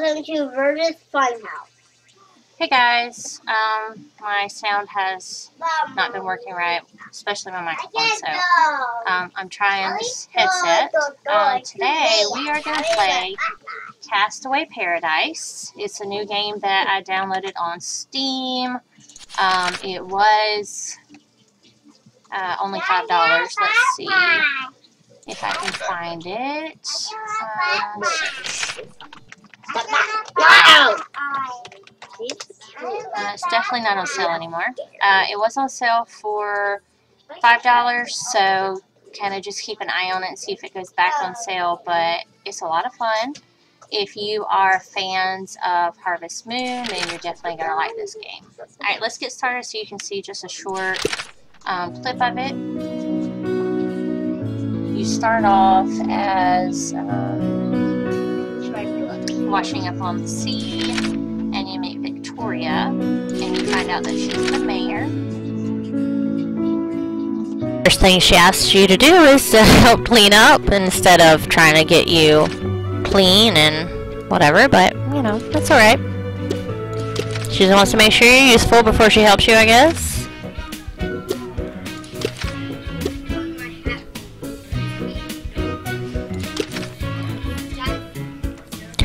Welcome to Burgess Funhouse. Hey guys, um, my sound has not been working right, especially my microphone, so um, I'm trying this headset. Um, today we are going to play Castaway Paradise. It's a new game that I downloaded on Steam. Um, it was uh, only $5. Let's see if I can find it. Uh, uh, it's definitely not on sale anymore. Uh, it was on sale for $5, so kind of just keep an eye on it and see if it goes back on sale, but it's a lot of fun. If you are fans of Harvest Moon, then you're definitely going to like this game. Alright, let's get started so you can see just a short um, clip of it. You start off as um, washing up on the sea, and you meet Victoria, and you find out that she's the mayor. First thing she asks you to do is to help clean up instead of trying to get you clean and whatever, but, you know, that's alright. She just wants to make sure you're useful before she helps you, I guess.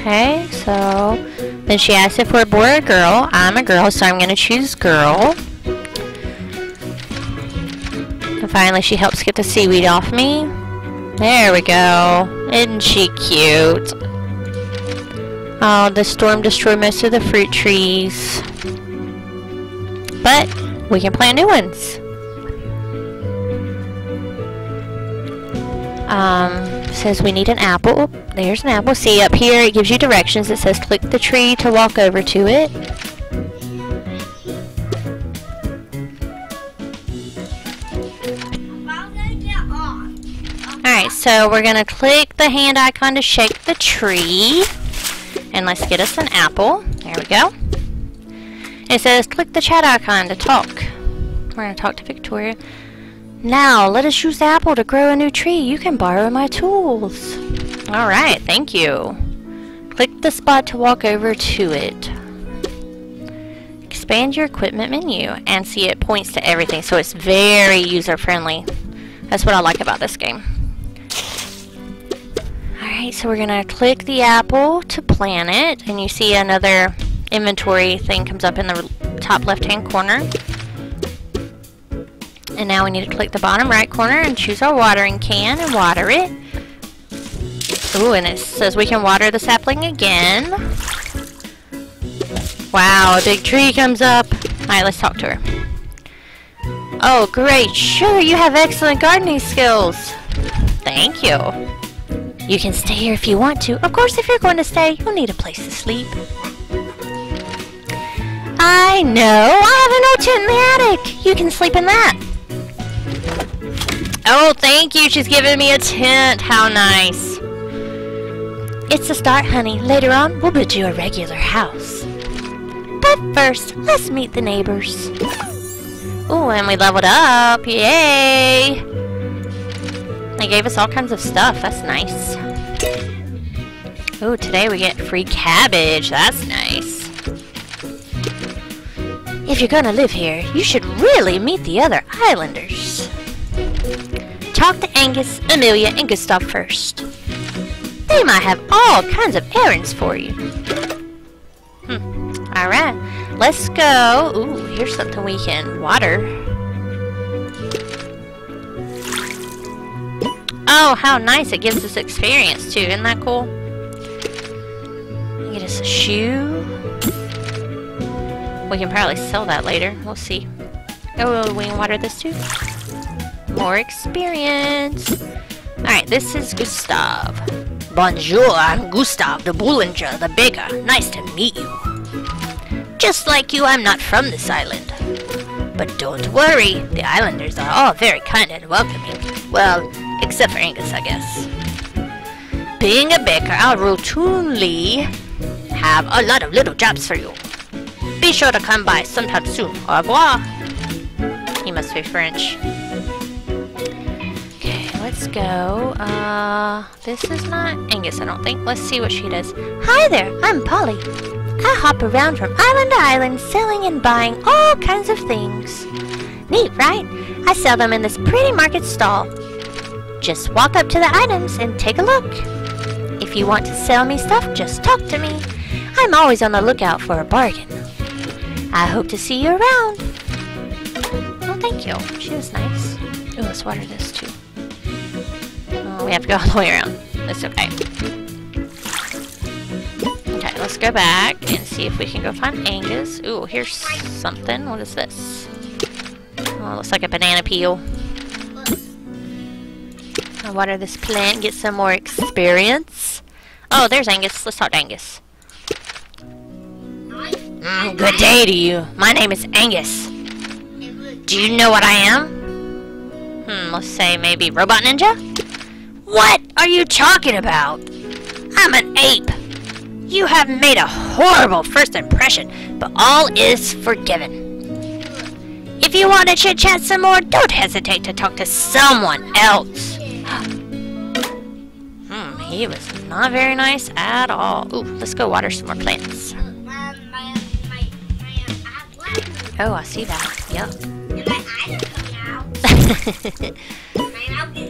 Okay, so then she asks if we're a boy or a girl. I'm a girl, so I'm going to choose girl. And finally she helps get the seaweed off me. There we go. Isn't she cute? Oh, the storm destroyed most of the fruit trees. But we can plant new ones. Um, says we need an apple. There's an apple. See up here, it gives you directions. It says click the tree to walk over to it. Alright, so we're going to click the hand icon to shake the tree. And let's get us an apple. There we go. It says click the chat icon to talk. We're going to talk to Victoria. Now, let us use the apple to grow a new tree. You can borrow my tools. Alright, thank you. Click the spot to walk over to it. Expand your equipment menu and see it points to everything, so it's very user-friendly. That's what I like about this game. Alright, so we're going to click the apple to plant it, and you see another inventory thing comes up in the top left-hand corner. And now we need to click the bottom right corner and choose our watering can and water it. Ooh, and it says we can water the sapling again. Wow, a big tree comes up. Alright, let's talk to her. Oh, great. Sure, you have excellent gardening skills. Thank you. You can stay here if you want to. Of course, if you're going to stay, you'll need a place to sleep. I know. I have an old tent in the attic. You can sleep in that. Oh, thank you. She's giving me a tent. How nice. It's a start, honey. Later on, we'll build you a regular house. But first, let's meet the neighbors. Oh, and we leveled up. Yay! They gave us all kinds of stuff. That's nice. Oh, today we get free cabbage. That's nice. If you're gonna live here, you should really meet the other islanders. Talk to Angus, Amelia, and Gustav first. They might have all kinds of errands for you. Hmm. Alright, let's go. Ooh, here's something we can water. Oh, how nice. It gives us experience, too. Isn't that cool? Get us a shoe. We can probably sell that later. We'll see. Oh, we can water this, too. More experience. Alright, this is Gustav. Bonjour, I'm Gustav the Boulanger, the baker. Nice to meet you. Just like you, I'm not from this island. But don't worry, the islanders are all very kind and welcoming. Well, except for Angus, I guess. Being a baker, I'll routinely have a lot of little jobs for you. Be sure to come by sometime soon. Au revoir. He must be French. Let's go. Uh, this is not Angus, I don't think. Let's see what she does. Hi there, I'm Polly. I hop around from island to island, selling and buying all kinds of things. Neat, right? I sell them in this pretty market stall. Just walk up to the items and take a look. If you want to sell me stuff, just talk to me. I'm always on the lookout for a bargain. I hope to see you around. Oh, thank you. She was nice. Oh, let's water this too. We have to go all the way around. That's okay. Okay, let's go back and see if we can go find Angus. Ooh, here's something. What is this? Oh, looks like a banana peel. I'll water this plant, get some more experience. Oh, there's Angus. Let's talk to Angus. Mm, good day to you. My name is Angus. Do you know what I am? Hmm, let's say maybe Robot Ninja? What are you talking about? I'm an ape. You have made a horrible first impression, but all is forgiven. If you want to chit chat some more, don't hesitate to talk to someone else. hmm, he was not very nice at all. Ooh, let's go water some more plants. Oh, I see that. Yep.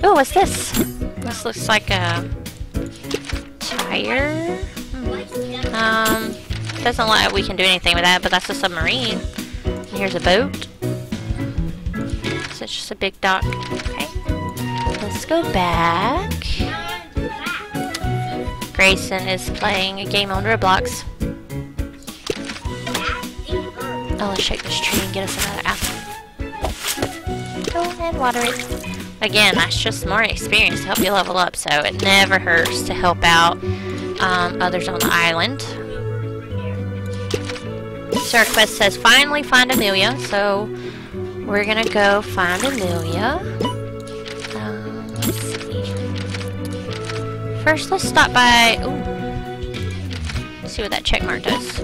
oh, what's this? This looks like a tire. Um, doesn't look like we can do anything with that, but that's a submarine. And here's a boat. So it's just a big dock. Okay. Let's go back. Grayson is playing a game on Roblox. Oh, let's shake this tree and get us another apple. Go and water it. Again, that's just more experience to help you level up, so it never hurts to help out um, others on the island. Sir Quest says, finally find Amelia, so we're gonna go find Amelia. See. First, let's stop by... Ooh. See what that check mark does.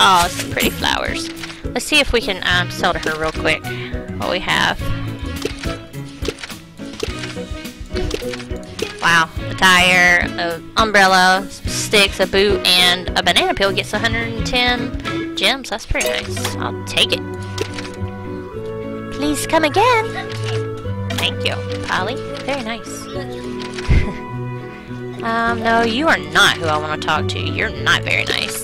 Oh, some pretty flowers. Let's see if we can um, sell to her real quick what we have. Wow, a tire, a umbrella, sticks, a boot, and a banana peel gets 110 gems. That's pretty nice. I'll take it. Please come again. Thank you, Polly. Very nice. um, no, you are not who I want to talk to. You're not very nice.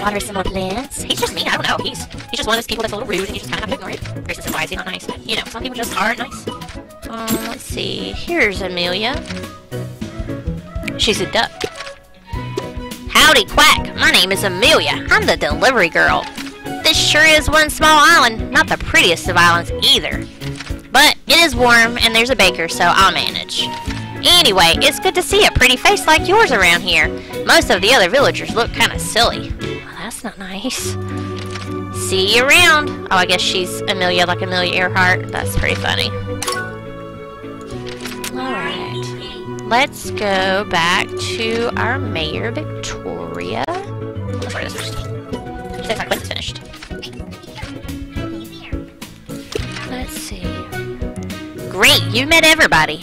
Water some more plants. He's just mean, I don't know. He's he's just one of those people that's a little rude and you just kind of ignore it. Grayson says, why is he not nice? But, you know, some people just aren't nice. Um, let's see. Here's Amelia. She's a duck. Howdy, Quack. My name is Amelia. I'm the delivery girl. This sure is one small island. Not the prettiest of islands either. But it is warm and there's a baker, so I'll manage. Anyway, it's good to see a pretty face like yours around here. Most of the other villagers look kind of silly. Not nice. See you around. Oh, I guess she's Amelia like Amelia Earhart. That's pretty funny. Alright. Let's go back to our mayor, Victoria. Order this finished. Let's see. Great, you met everybody.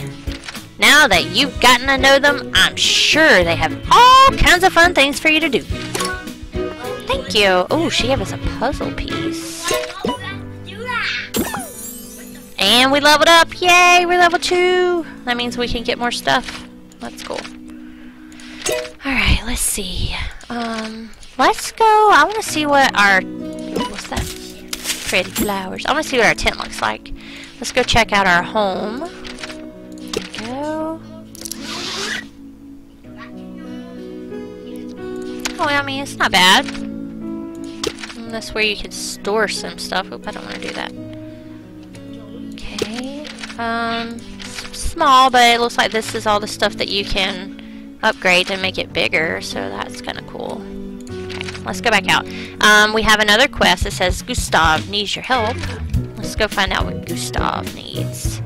Now that you've gotten to know them, I'm sure they have all kinds of fun things for you to do. Thank you. Oh, she gave us a puzzle piece. And we leveled up. Yay, we're level 2. That means we can get more stuff. That's cool. Alright, let's see. Um, let's go. I want to see what our... What's that? Pretty flowers. I want to see what our tent looks like. Let's go check out our home. Go. Oh, I mean, it's not bad. And that's where you can store some stuff. Oop, I don't want to do that. Okay. Um, small, but it looks like this is all the stuff that you can upgrade to make it bigger, so that's kind of cool. Okay, let's go back out. Um, we have another quest that says Gustav needs your help. Let's go find out what Gustav needs.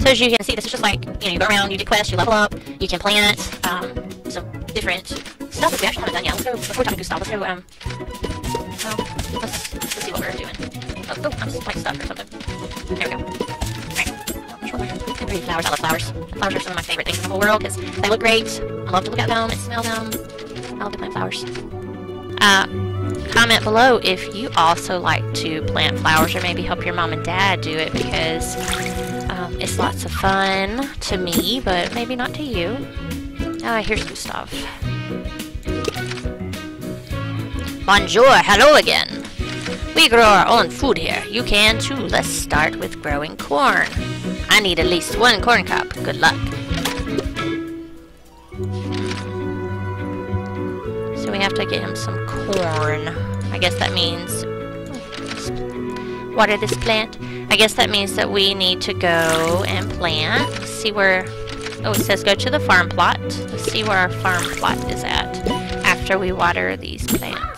So as you can see, this is just like, you know, you go around, you do quests, you level up, you can plant um, some different stuff that we actually haven't done yet. Let's go, before we talk to Gustav, let's go, um, So, let's, let's see what we're doing. Oh, oh I'm like stuck or something. There we go. Alright. Flowers. I love flowers. Flowers are some of my favorite things in the whole world because they look great. I love to look at them and smell them. I love to plant flowers. Uh, comment below if you also like to plant flowers or maybe help your mom and dad do it because um, it's lots of fun to me, but maybe not to you. Ah, uh, here's Gustav. Bonjour, hello again. We grow our own food here. You can too. Let's start with growing corn. I need at least one corn cob. Good luck. So we have to get him some corn. I guess that means... Water this plant. I guess that means that we need to go and plant. See where... Oh, it says go to the farm plot. Let's see where our farm plot is at after we water these plants.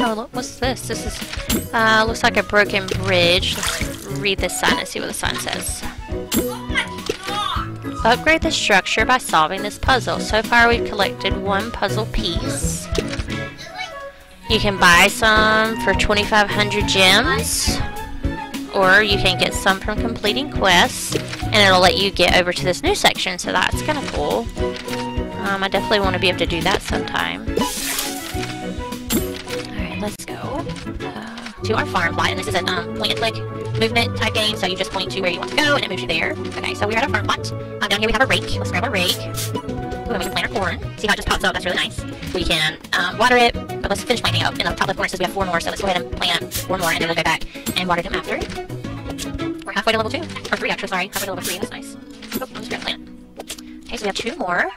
Oh, look, what's this? This is, uh, looks like a broken bridge. Let's read the sign and see what the sign says. Upgrade the structure by solving this puzzle. So far we've collected one puzzle piece. You can buy some for 2,500 gems. Or you can get some from completing quests. And it'll let you get over to this new section. So that's kind of cool. Um, I definitely want to be able to do that sometime let's go uh, to our farm plot, and this is a um, point and click movement type game, so you just point to where you want to go, and it moves you there. Okay, so we're at our farm plot. Um, down here we have a rake. Let's grab a rake. Ooh, and we can plant our corn. See how it just pops up? That's really nice. We can um, water it, but let's finish planting up. In the top left corner says we have four more, so let's go ahead and plant four more, and then we'll go back and water them after. We're halfway to level two. Or three, actually, sorry. Halfway to level three. That's nice. Oh, I'm just plant. Okay, so we have two more.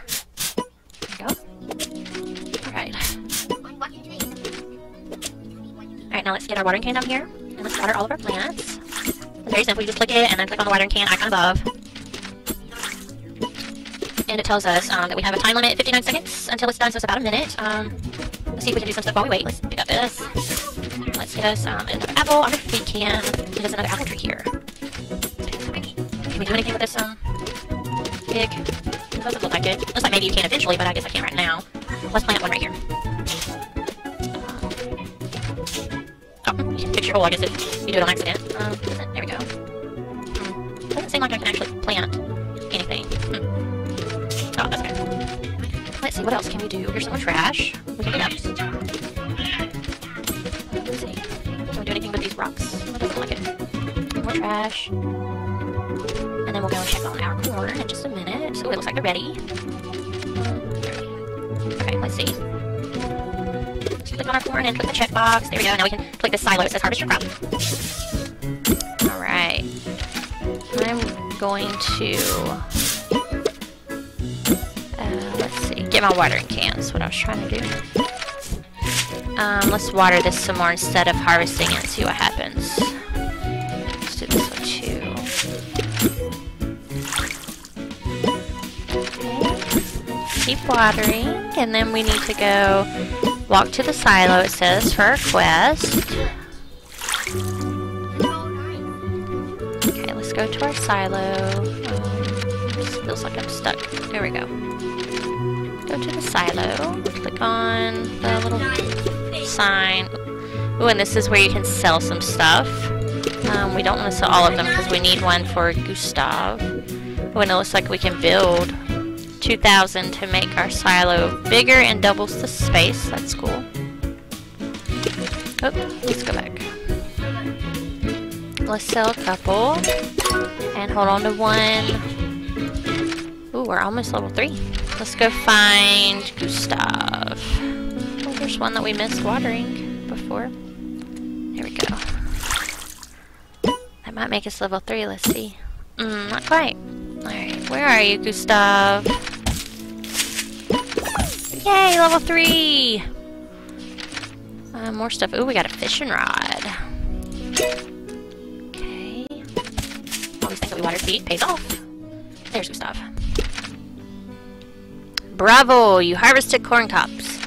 Alright, now let's get our watering can down here, and let's water all of our plants. It's very simple, you just click it, and then click on the watering can icon above. And it tells us um, that we have a time limit, 59 seconds, until it's done, so it's about a minute. Um, let's see if we can do some stuff while we wait. Let's pick up this. Let's get us um, another apple on the feed can. Get us another apple tree here. Can we do anything with this um, pig? Doesn't look like it. Looks like maybe you can eventually, but I guess I can't right now. Let's plant one right here. Fix your I guess if you do it on accident. Um, there we go. Hmm. Doesn't seem like I can actually plant anything. Hmm. Oh, that's good. Let's see, what else can we do? Here's some more trash. We can do that. Let's see. Can we do anything with these rocks? It doesn't like it. More trash. And then we'll go and check on our corn in just a minute. So it looks like they're ready. Okay, let's see click on our corn and click the checkbox. There we go. Now we can click the silo. It says harvest your crop. Alright. I'm going to... Uh, let's see. Get my watering cans. what I was trying to do. Um, let's water this some more instead of harvesting it and see what happens. Let's do this one too. Okay. Keep watering, and then we need to go Walk to the silo, it says, for a quest. Okay, let's go to our silo. Um, feels like I'm stuck. There we go. Go to the silo. Click on the little sign. Ooh, and this is where you can sell some stuff. Um, we don't want to sell all of them because we need one for Gustav. Oh, and it looks like we can build 2,000 to make our silo bigger and doubles the space. That's cool. Oh, let's go back. Let's sell a couple. And hold on to one. Ooh, we're almost level 3. Let's go find Gustav. Oh, there's one that we missed watering before. Here we go. That might make us level 3. Let's see. Mm, not quite. Alright, where are you, Gustav? Yay, level 3! Uh, more stuff. Ooh, we got a fishing rod. Okay. All these things that we water feed pays off. There's some stuff. Bravo! You harvested corn cobs.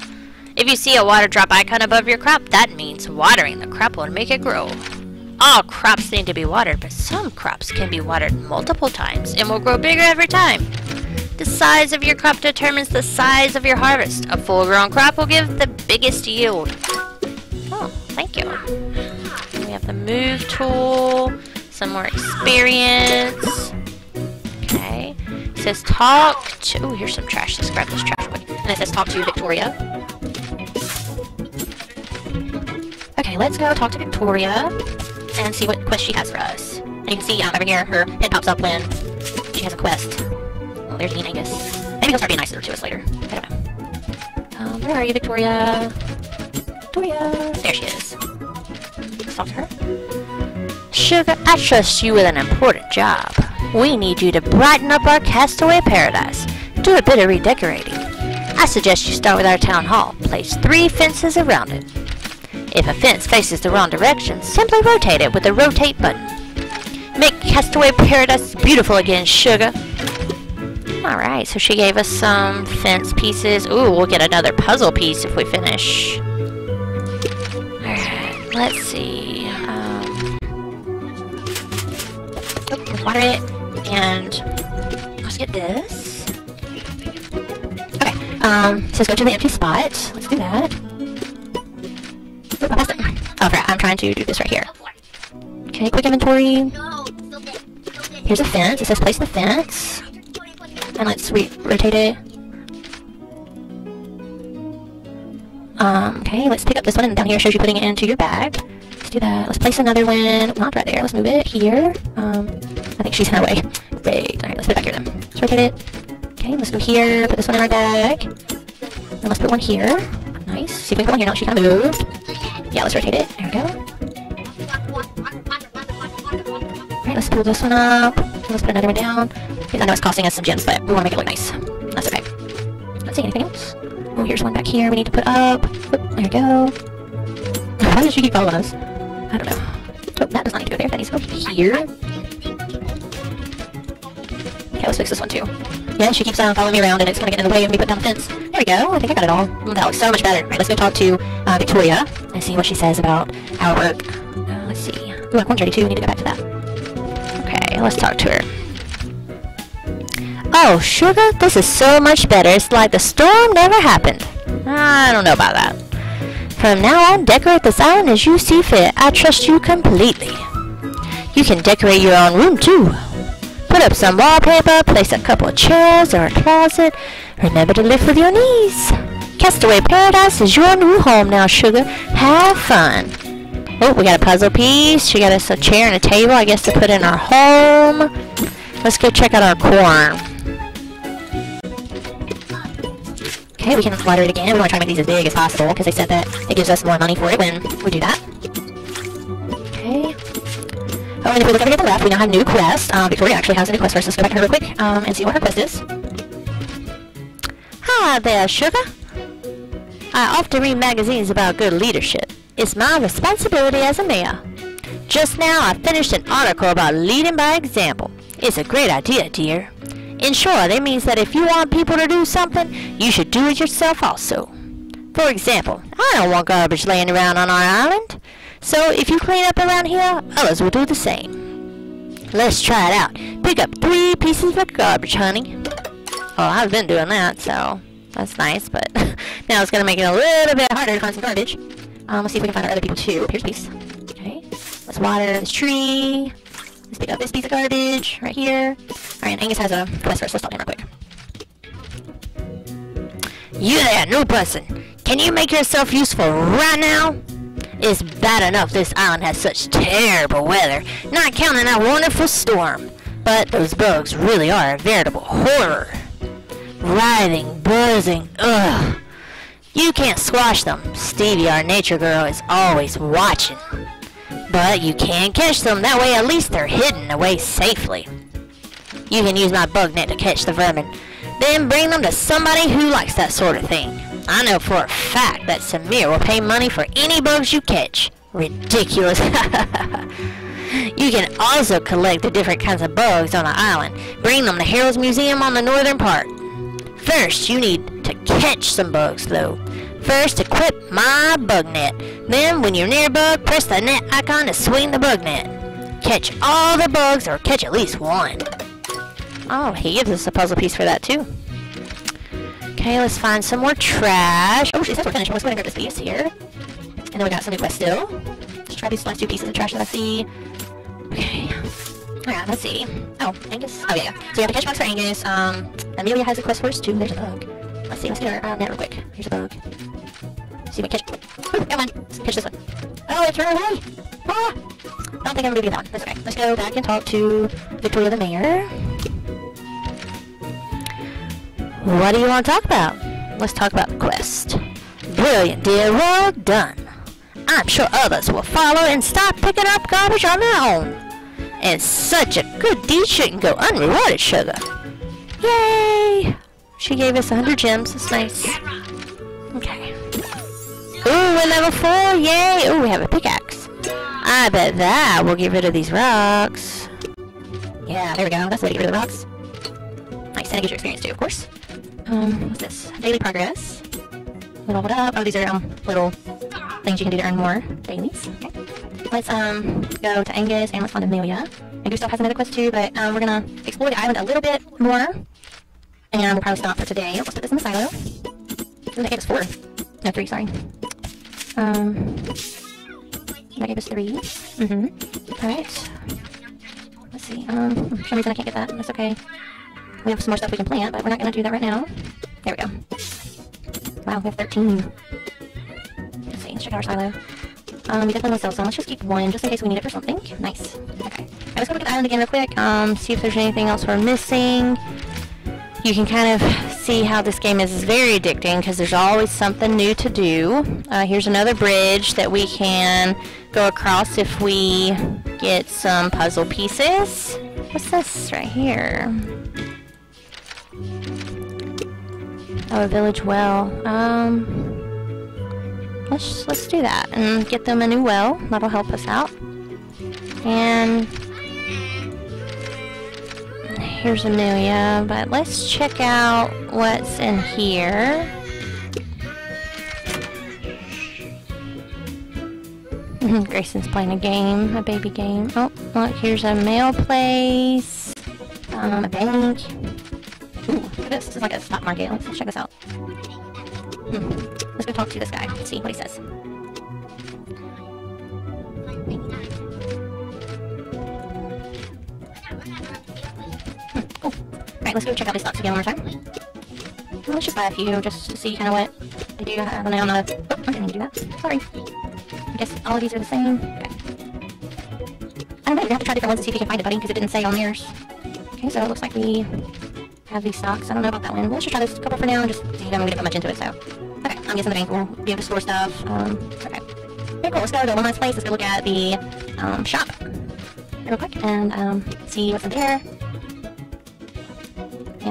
If you see a water drop icon above your crop, that means watering the crop will make it grow. All crops need to be watered, but some crops can be watered multiple times and will grow bigger every time. The size of your crop determines the size of your harvest. A full-grown crop will give the biggest yield. Oh, thank you. We have the move tool, some more experience. Okay. It says talk to. Oh, here's some trash. Let's grab this trash quick. And it says talk to Victoria. Okay, let's go talk to Victoria and see what quest she has for us. And you can see um, over here, her head pops up when she has a quest. Oh, there's Ian Angus. Maybe he'll start being nicer to us later. I don't know. Um, where are you, Victoria? Victoria! There she is. Let's talk to her. Sugar, I trust you with an important job. We need you to brighten up our castaway paradise. Do a bit of redecorating. I suggest you start with our town hall. Place three fences around it. If a fence faces the wrong direction, simply rotate it with the rotate button. Make Castaway Paradise beautiful again, sugar. Alright, so she gave us some fence pieces. Ooh, we'll get another puzzle piece if we finish. Alright, let's see. Um, oh, water it. And let's get this. Okay, um, so let's go to the empty spot. Let's do that. Oh, I'm trying to do this right here. Okay, quick inventory. Here's a fence. It says place the fence. And let's rotate it. Um, okay, let's pick up this one and down here shows you putting it into your bag. Let's do that. Let's place another one. Not right there. Let's move it here. Um, I think she's in our way. Great. Alright, let's put it back here then. Let's rotate it. Okay, let's go here. Put this one in our bag. And let's put one here. Nice. See if we can put one here now. She kind of moved. Yeah, let's rotate it. There we go. Alright, let's pull this one up. Let's put another one down. I know it's costing us some gems, but we want to make it look nice. That's okay. Let's see, anything else? Oh, here's one back here we need to put up. Oop, there we go. Why does she keep following us? I don't know. Oh, that does not need to go there. That needs to go here. Okay, let's fix this one too. Yeah, she keeps uh, following me around and it's gonna get in the way of me putting down the fence. There we go. I think I got it all. That looks so much better. Let's go talk to uh, Victoria and see what she says about our work. Uh, let's see. Ooh, corn's ready. We need to go back to that. Okay, let's talk to her. Oh, sugar, this is so much better. It's like the storm never happened. I don't know about that. From now on, decorate this island as you see fit. I trust you completely. You can decorate your own room too. Put up some wallpaper, place a couple of chairs or a closet. Remember to lift with your knees. Castaway Paradise is your new home now, sugar. Have fun. Oh, we got a puzzle piece. She got us a chair and a table, I guess, to put in our home. Let's go check out our corn. Okay, we can water it again. We want to try to make these as big as possible because they said that it gives us more money for it when we do that. Okay. Oh, and if we look over here to the left, we now have new quest. Um, Victoria actually has a new quest for us. Let's go back to her real quick um, and see what her quest is. Hi there, sugar. I often read magazines about good leadership. It's my responsibility as a mayor. Just now, I finished an article about leading by example. It's a great idea, dear. In short, it means that if you want people to do something, you should do it yourself also. For example, I don't want garbage laying around on our island. So if you clean up around here, others will do the same. Let's try it out. Pick up three pieces of garbage, honey. Oh, I've been doing that, so that's nice, but now it's gonna make it a little bit harder to find some garbage. Um, let's see if we can find our other people too. Here's a piece. Okay. Let's water this tree. Let's pick up this piece of garbage right here. Alright, Angus has a quest for. Let's talk to him real quick. You there, new person. Can you make yourself useful right now? It's bad enough this island has such terrible weather, not counting that wonderful storm. But those bugs really are a veritable horror. Writhing, buzzing, ugh. You can't squash them. Stevie, our nature girl, is always watching. But you can catch them, that way at least they're hidden away safely. You can use my bug net to catch the vermin. Then bring them to somebody who likes that sort of thing. I know for a fact that Samir will pay money for any bugs you catch. Ridiculous. you can also collect the different kinds of bugs on the island. Bring them to Harold's Museum on the northern part. First, you need to catch some bugs, though. First, equip my bug net. Then, when you're near a bug, press the net icon to swing the bug net. Catch all the bugs, or catch at least one. Oh, he gives us a puzzle piece for that too. Okay, let's find some more trash. Oh, she says we're finished. Let's go ahead and grab this piece here. And then we got some new quests still. Let's try these last two pieces of trash that I see. Okay. Alright, let's see. Oh, Angus. Oh, yeah. So we have to catch bugs for Angus. Um, Amelia has a quest for us too. There's a bug. Let's see. Let's get our uh, net real quick. Here's a bug. See if we catch. Come on. Let's catch this one. Oh, it's run away. Ah! I don't think I'm gonna do that one. That's okay. Let's go back and talk to Victoria the mayor. What do you want to talk about? Let's talk about the quest. Brilliant, dear. Well done. I'm sure others will follow and start picking up garbage on their own. And such a good deed shouldn't go unrewarded, Sugar. Yay! She gave us 100 gems. That's nice. Okay. Ooh, we're level 4. Yay! Ooh, we have a pickaxe. I bet that will get rid of these rocks. Yeah, there we go. That's the way to get rid of the rocks. Nice, and it gives you experience too, of course. Um, what's this? Daily progress. Level it up. Oh, these are um little things you can do to earn more dailies. Okay. Let's um go to Angus and let's find Amelia. And Gustav has another quest too, but um we're gonna explore the island a little bit more. And we'll probably stop for today. Let's put this in the silo. Ooh, that gave us four. No, three, sorry. Um that gave us three. Mm-hmm. Alright. Let's see. Um for some reason I can't get that. That's okay. We have some more stuff we can plant, but we're not gonna do that right now. There we go. Wow, we have 13. Let's see, let's check our silo. Um, we definitely want to sell some. Let's just keep one, just in case we need it for something. Nice. Okay. I let's go look at the island again real quick. Um, see if there's anything else we're missing. You can kind of see how this game is very addicting because there's always something new to do. Uh, here's another bridge that we can go across if we get some puzzle pieces. What's this right here? Oh, a village well. Um, let's let's do that and get them a new well. That'll help us out. And here's Amelia, but let's check out what's in here. Grayson's playing a game, a baby game. Oh, look, here's a mail place, um, a bank. Ooh, this. This is like a stock market. Let's check this out. Hmm. Let's go talk to this guy. See what he says. Alright, let's go check out these stocks again one more time. Well, let's just buy a few just to see kind of what they do. I don't know. I'm not. Oh, I didn't do that. Sorry. I guess all of these are the same. Okay. I don't know. We have to try different ones to see if we can find a buddy because it didn't say on yours. Okay, so it looks like we have these stocks. I don't know about that one. Let's just try this couple for now and just see. Then we didn't put much into it, so. Okay, I'm guessing the bank will be able to store stuff. Um, okay. Cool. Let's go to one last place. Let's go look at the um, shop real quick and um, see what's in there.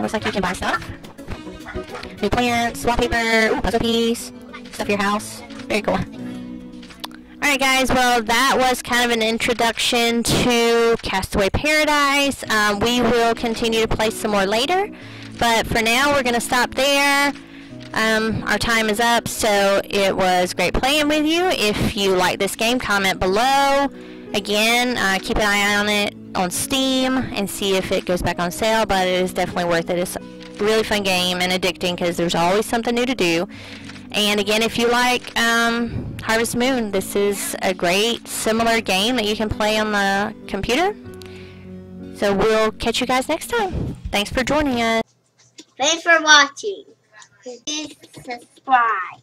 Looks like you can buy stuff. New plants, wallpaper, ooh, puzzle piece, stuff your house. Very cool. Alright guys, well that was kind of an introduction to Castaway Paradise. Um, we will continue to play some more later, but for now we're going to stop there. Um, our time is up, so it was great playing with you. If you like this game, comment below. Again, uh, keep an eye on it on Steam and see if it goes back on sale, but it is definitely worth it. It's a really fun game and addicting because there's always something new to do. And again, if you like um, Harvest Moon, this is a great similar game that you can play on the computer. So we'll catch you guys next time. Thanks for joining us. Thanks for watching. Please subscribe.